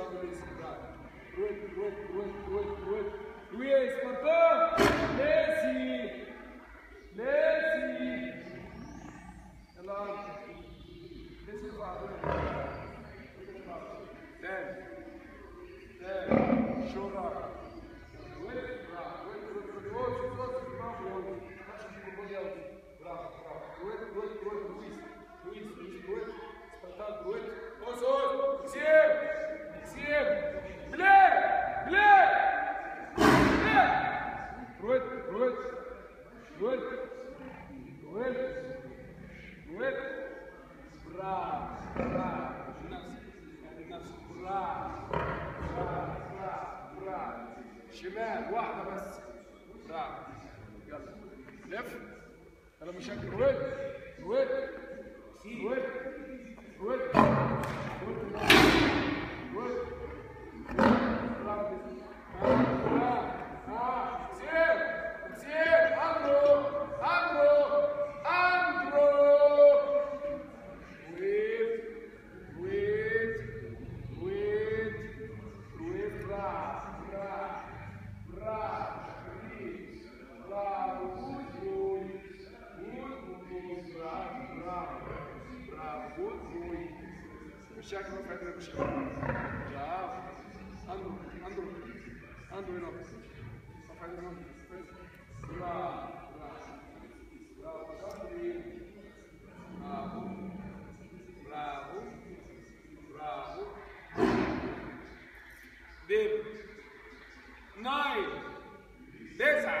agressividade. Ruete, ruete, ruete, ruete, ruete. Luiz, Pantão! Nesse! Nesse! Ela. Nesse quadro. Desce. Desce. Chorar. Ruete, bravo. Ruete, ruete, ruete. Hoje, hoje, bravo, hoje. Acho que vou poder. Bravo, bravo. Ruete, ruete, ruete, Luiz. Luiz, Luiz, ruete. Espantado, ruete. Hoje. شمال واحدة بس. برافو يلا. لف يلا مشاكل وين وين وين وين هنا. ما فاتنا برافو برافو برافو شاطرين. برافو Bravo. Bravo. Devo. Nine. Tesa.